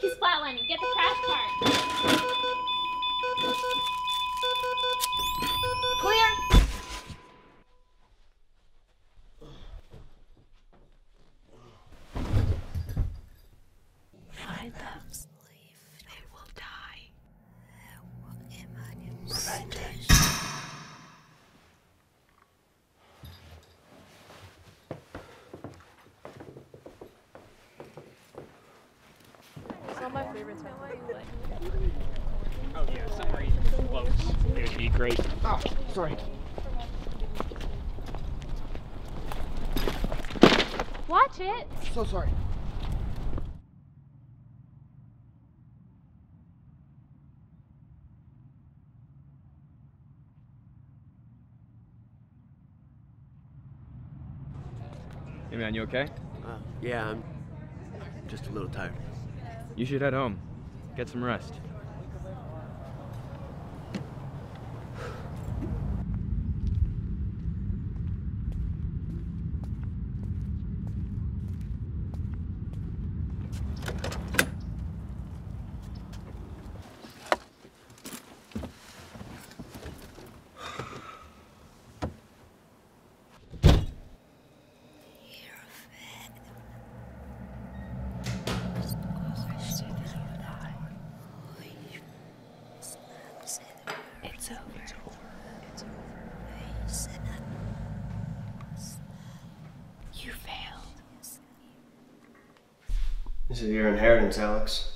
He's flatlining. Get the crash cart. Of my favorites. Oh yeah, somewhere even close. It would be great. Oh, sorry. Watch it. So sorry. Hey man, you okay? Uh, yeah, I'm just a little tired. You should head home. Get some rest. This is your inheritance, Alex.